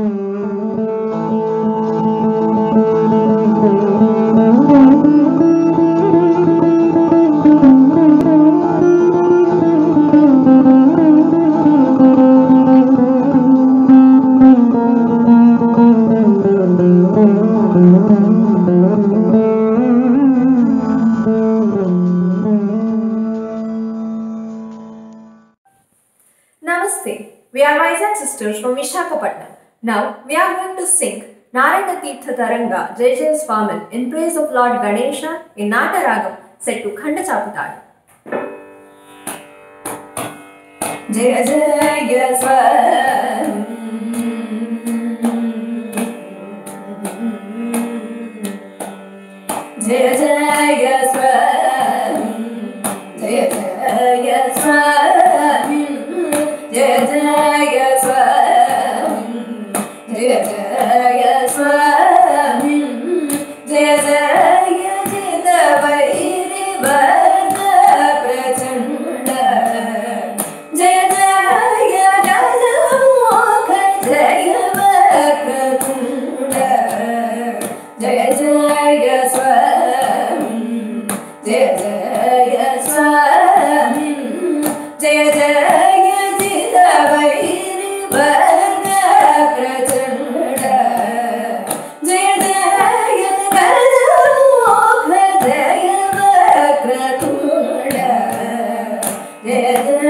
Namaste. We are Vizag sisters from Vishakhapatnam. Now we are going to sing Narayanateertha Taranga Jai in praise of Lord Ganesha in Nataragam set to Khanda Chapatal. Jai Jai Swamin Jai Jai Jai Jai ജഗതൂട ജഗ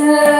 Yeah.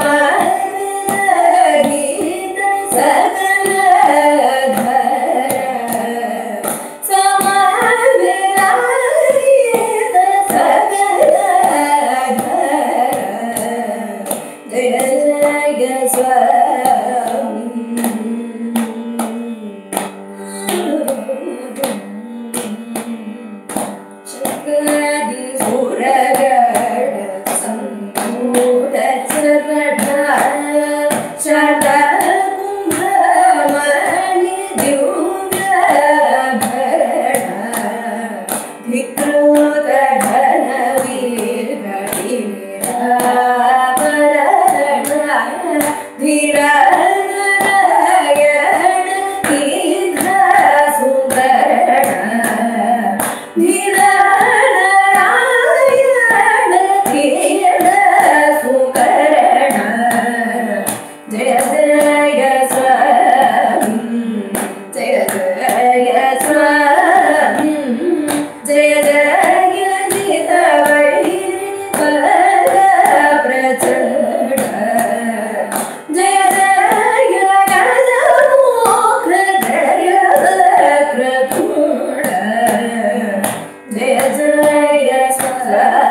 Congratulations.